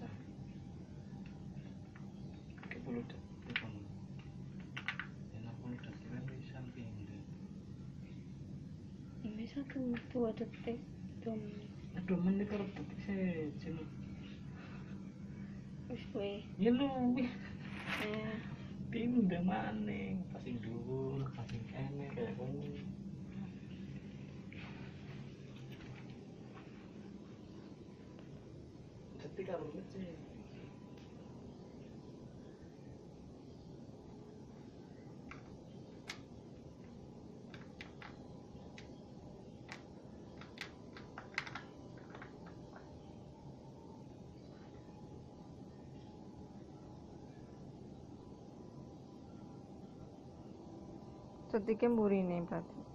Ya, kan samping ini satu dua detik dua menit. Eh, dua menit kalau detik saya jenuh wis ya lu pindah eh. maning. Pasing dulu, pasing kene का बोलते के बुरी नहीं पाती।